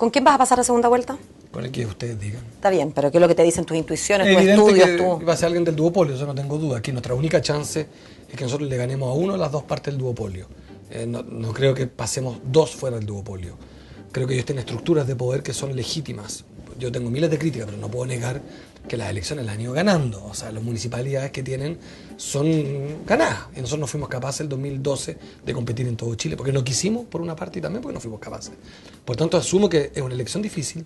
¿Con quién vas a pasar la segunda vuelta? Con el que ustedes digan. Está bien, pero ¿qué es lo que te dicen tus intuiciones, tus evidente estudios, que tú? va a ser alguien del duopolio, eso no tengo duda. Que nuestra única chance es que nosotros le ganemos a uno las dos partes del duopolio. Eh, no, no creo que pasemos dos fuera del duopolio. Creo que ellos tienen estructuras de poder que son legítimas. Yo tengo miles de críticas, pero no puedo negar que las elecciones las han ido ganando. O sea, las municipalidades que tienen son ganadas. Y nosotros no fuimos capaces el 2012 de competir en todo Chile, porque no quisimos por una parte y también porque no fuimos capaces. Por tanto, asumo que es una elección difícil,